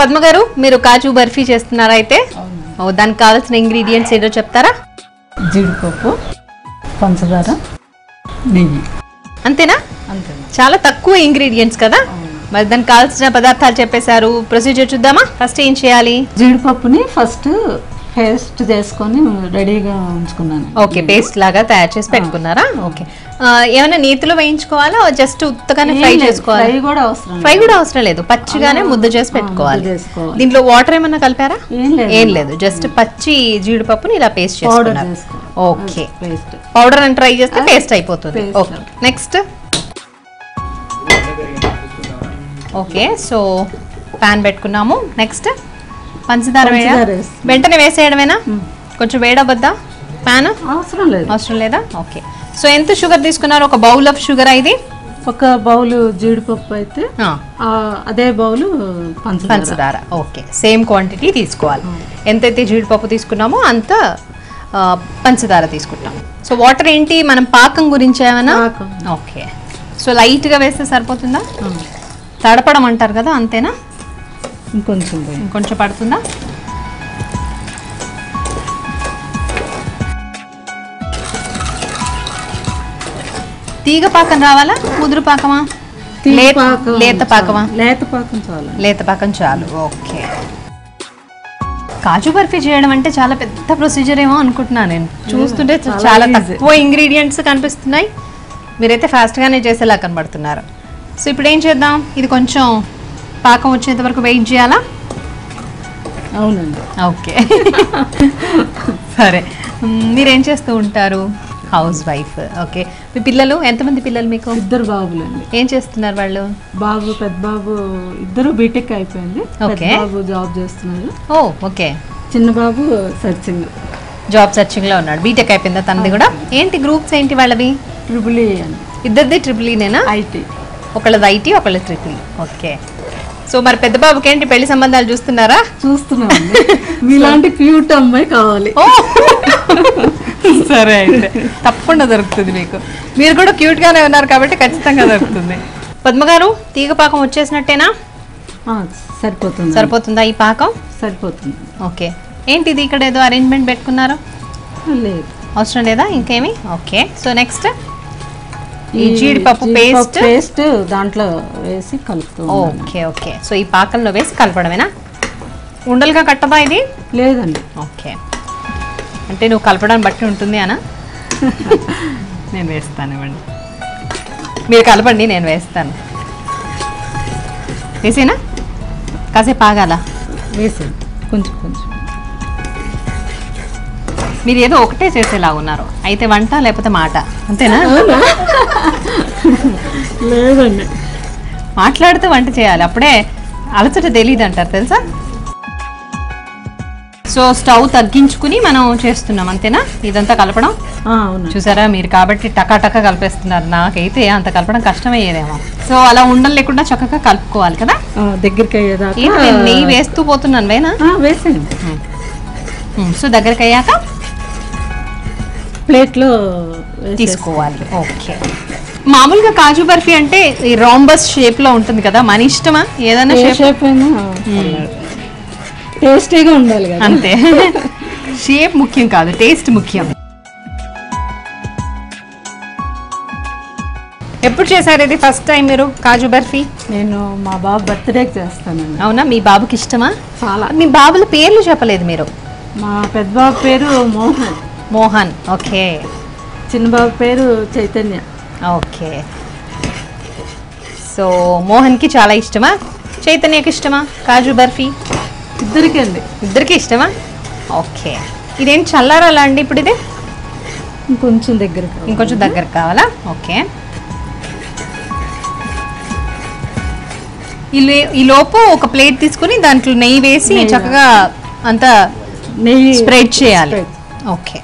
పద్మ గారు మీరు కాజు బర్ఫీ చేస్తున్నారా అయితే? దానికి కావాల్సిన ఇంగ్రీడియంట్స్ ఏంటో చెప్తారా? జీడిపప్పు పంచదార నెయ్యి. అంతేనా? అంతే చాలా తక్కువ ఇంగ్రీడియంట్స్ కదా? మరి దానికి కావాల్సిన పదార్థాలు చెప్పేశారు. ప్రొసీజర్ చూద్దామా? ఫస్ట్ ఏం చేయాలి? జీడిపప్పుని ఫస్ట్ పేస్ట్ చేసుకొని రెడీగా ఉంచుకున్నాను. ఓకే పేస్ట్ లాగా తయారు చేసి పెట్టుకున్నారా? ఓకే ఏమైనా నేతిలో వేయించుకోవాలా? జస్ట్ ఉత్తగానే ఫ్రై చేసుకోవాలి? ఫ్రై కూడా అవసరం ఫ్రై కూడా అవసరం లేదు. పచ్చిగానే ముద్ద చేసి పెట్టుకోవాలి. దీంట్లో వాటర్ ఏమన్నా కలిపారా? ఏం లేదు. జస్ట్ పచ్చి జీడిపప్పుని ఇలా పేస్ట్ చేసుకోవాలి ఓకే పౌడర్ అని ట్రై చేస్తే పేస్ట్ అయిపోతుంది. Okay next okay so pan పెట్టుకున్నాము. నెక్స్ట్ పంచదార. వెంటనే వేసేయడమేనా? కొంచెం వేడబద్దా పాన్ అవసరం లేదు. అవసరం లేదా? ఓకే సో ఎంత షుగర్ తీసుకున్నారు? ఒక బౌల్ ఆఫ్ షుగర్ ఇది? ఒక బౌల్ జీడిపప్పు అయితే అదే బౌల్ పంచదార. పంచదార. ఓకే సేమ్ క్వాంటిటీ తీసుకోవాలి. ఎంతైతే జీడిపప్పు తీసుకున్నామో అంత పంచదార తీసుకుంటాం. సో వాటర్ ఏంటి? మనం పాకం గురించి ఏమైనా. ఓకే సో లైట్గా వేస్తే సరిపోతుందా? తడపడం అంటారు కదా అంతేనా? ఇంకొంచెం. ఇంకొంచెం పడుతుందా? తీగ పాకం రావాలా? ముదురు పాకమా? లేత పాకం లేత పాకమా. లేత పాకం చాలు. లేత పాకం చాలు. ఓకే. కాజు బర్ఫీ చేయడం అంటే చాలా పెద్ద ప్రొసీజర్ ఏమో అనుకుంటున్నాను నేను. చూస్తుంటే చాలా. తక్కువ ఇంగ్రీడియంట్స్ కనిపిస్తున్నాయి. మీరైతే ఫాస్ట్గానే చేసేలా కనబడుతున్నారు. సో ఇప్పుడు ఏం చేద్దాం? ఇది కొంచెం పాకం వచ్చేంత వరకు వెయిట్ చేయాలా? అవునండి. ఓకే. సరే. మీరేం చేస్తూ ఉంటారు? House wife. ఓకే. మీ పిల్లలు ఎంతమంది పిల్లలు మీకు? ఇద్దరు బాబులండి ఏం చేస్తున్నారు వాళ్ళు? బాబు పెద్ద బాబు ఇద్దరు బీటెక్ అయిపోయింది. ఓకే. బాబు జాబ్ చేస్తున్నారు ఓ ఓకే. చిన్న బాబు సర్చింగ్. జాబ్ సర్చింగ్లో ఉన్నాడు. బీటెక్ అయిపోయిందా తనది కూడా? ఏంటి గ్రూప్స్ ఏంటి వాళ్ళవి? ట్రిపుల్ ఇద్దరిది ట్రిపుల్ ఈనేనా ఐటీ ఒకళ్ళది ఐటీ ఒకళ్ళది ట్రిపుల్. ఓకే. సో మరి పెద్ద బాబుకి ఏంటి పెళ్ళి సంబంధాలు చూస్తున్నారా? చూస్తున్నామండి. మీలాంటి క్యూట్ అమ్మాయి కావాలి. సరే అయితే. తప్పకుండా దొరుకుతుంది మీకు. మీరు కూడా క్యూట్ గానే ఉన్నారు కాబట్టి ఖచ్చితంగా దొరుకుతుంది. పద్మ గారు తీగ పాకం వచ్చేసినట్టేనా? ఆ, సరిపోతుంది. సరిపోతుందా ఈ పాకం? సరిపోతుంది. ఓకే. ఏంటిది ఇక్కడ ఏదో అరేంజ్మెంట్ పెట్టుకున్నారు? లేదు. అవసరం లేదా? ఇంకేమి? ఓకే. సో నెక్స్ట్ ఈ జీడిపప్పు పేస్ట్ పేస్ట్ దాంట్లో వేసి కలుపుతూ. Okay okay. సో ఈ పాకంలో వేసి కలపడమేనా? ఉండలుగా కట్టదా ఇది? లేదండి. ఓకే. అంటే నువ్వు కలపడాన్ని బట్టి ఉంటుంది అనా? నేను వేస్తాను ఇవ్వండి. మీరు కలపండి నేను వేస్తాను. వేసేనా? కాసేపు ఆగాల? వేసాను కొంచెం కొంచెం. మీరు ఏదో ఒకటే చేసేలా ఉన్నారు. అయితే వంట లేకపోతే మాట. అంతేనా? లేదండి. మాట్లాడుతూ వంట చేయాలి. అప్పుడే అలసట తెలియదు అంటారు తెలుసా? సో స్టవ్ తగ్గించుకుని మనం చేస్తున్నాం అంతేనా? ఇదంతా కలపడం? చూసారా మీరు కాబట్టి టకా టకా కలిపేస్తున్నారు నాకైతే అంత కలపడం కష్టమయ్యేదేమో. సో అలా ఉండలు లేకుండా చక్కగా కలుపుకోవాలి కదా? దగ్గరికి అయ్యేదాకా నెయ్యి వేస్తూ పోతున్నాను వేనా? వేసేయండి. సో దగ్గరికి అయ్యాక? ప్లేట్లో తీసుకోవాలి. ఓకే. మామూలుగా కాజు బర్ఫీ అంటే ఈ రాంబస్ షేప్లో ఉంటుంది కదా మన ఇష్టమా? ఏదైనా షేప్ షేప్ అయినా టేస్టీగా ఉండాలి కదా. అంతే. షేప్ ముఖ్యం కాదు టేస్ట్ ముఖ్యం. ఎప్పుడు చేశారు ఇది ఫస్ట్ టైం మీరు కాజు బర్ఫీ? నేను మా బాబు బర్త్డేకి చేస్తానండి. అవునా మీ బాబుకి ఇష్టమా? చాలా. మీ బాబుల పేర్లు చెప్పలేదు మీరు. మా పెద్ద బాబు పేరు మోహన్. మోహన్ ఓకే. చిన్న బాబు పేరు చైతన్య. ఓకే. సో మోహన్కి చాలా ఇష్టమా? చైతన్యకి ఇష్టమా? కాజు బర్ఫీ? ఇద్దరికి అండి. ఇద్దరికి ఇష్టమా? ఓకే. ఇదేం చల్లారాలా అండి ఇప్పుడు ఇది? ఇంకొంచెం దగ్గరికి ఇంకొంచెం దగ్గర కావాలా? ఓకే. ఈ లోపు ఒక ప్లేట్ తీసుకుని దాంట్లో నెయ్యి వేసి చక్కగా అంతా నెయ్యి స్ప్రెడ్. చేయాలి. ఓకే.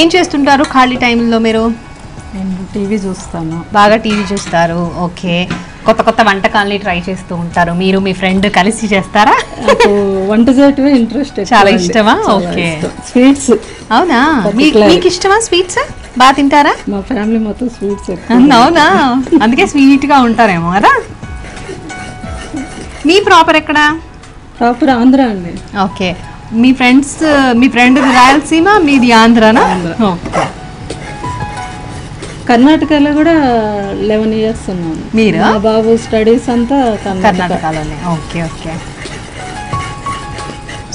ఏం చేస్తుంటారు ఖాళీ టైంలో మీరు? నేను టీవీ చూస్తాను. బాగా టీవీ చూస్తారు. ఓకే. కొత్త కొత్త వంటకాలని ట్రై చేస్తూ ఉంటారు. మీరు మీ ఫ్రెండ్ కలిసి చేస్తారా? వంట చేయటమే ఇంట్రెస్ట్ చాలా ఇష్టమా? ఓకే. స్వీట్స్ అవునా. మీకు ఇష్టమా స్వీట్స్ బాగా తింటారా? మా ఫ్యామిలీ మొత్తం స్వీట్స్ అవునా? అందుకే స్వీట్గా ఉంటారేమో కదా? మీ ప్రాపర్ ఎక్కడా? ప్రాపర్ ఆంధ్ర అండి. ఓకే. మీ ఫ్రెండ్స్ మీ ఫ్రెండ్ రాయలసీమ మీది ఆంధ్రానా? ఆంధ్ర. ఓకే. కర్ణాటకలో కూడా లెవెన్ ఇయర్స్ ఉన్నాను మీరా? మా బాబు స్టడీస్ అంతా కర్ణాటక. కర్ణాటకలోనే ఓకే ఓకే.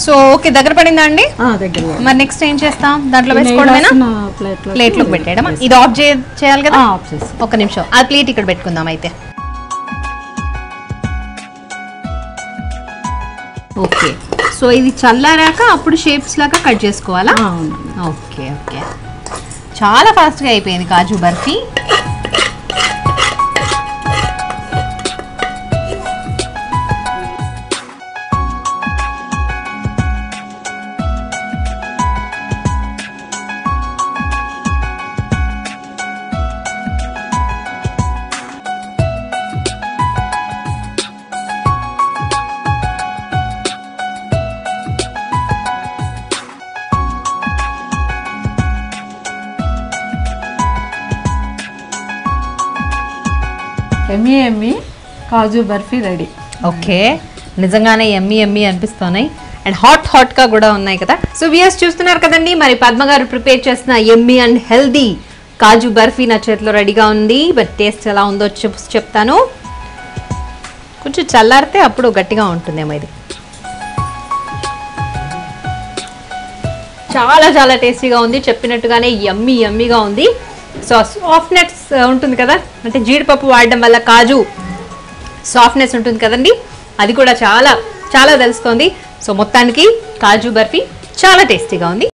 సో ఓకే దగ్గర పడిందా అండి? దగ్గర మరి నెక్స్ట్ ఏం చేస్తాం? దాంట్లో వేసుకోవడమేనా ప్లేట్లో ప్లేట్లోకి పెట్టేయడమా? ఇది ఆఫ్ చేయాలి కదా? ఆఫ్ చేసి. ఒక నిమిషం. ఆ ప్లేట్ ఇక్కడ పెట్టుకుందాం అయితే. ఓకే. సో ఇది చల్లారాక అప్పుడు షేప్స్ లాగా కట్ చేసుకోవాలా? Okay okay. చాలా ఫాస్ట్గా అయిపోయింది kaju barfi. Yummy yummy kaju barfi ready. Okay. నిజంగానే ఎమ్మి ఎమ్మి అనిపిస్తున్నాయి అండ్ హాట్ హాట్గా కూడా ఉన్నాయి కదా. సో వియర్స్ చూస్తున్నారు కదండి మరి పద్మ గారు ప్రిపేర్ చేసిన yummy and healthy kaju barfi నా చేతిలో రెడీగా ఉంది. బట్ టేస్ట్ ఎలా ఉందో చెప్ చెప్తాను. కొంచెం చల్లారితే అప్పుడు గట్టిగా ఉంటుందేమో ఇది. చాలా చాలా టేస్టీగా ఉంది. చెప్పినట్టుగానే యమ్మీ యమ్మీగా ఉంది. సో సాఫ్ట్నెస్ uh, ఉంటుంది కదా? అంటే జీడిపప్పు వాడడం వల్ల కాజు సాఫ్ట్నెస్ ఉంటుంది కదండి? అది కూడా చాలా చాలా తెలుస్తుంది. సో మొత్తానికి కాజు బర్ఫీ చాలా టేస్టీగా ఉంది.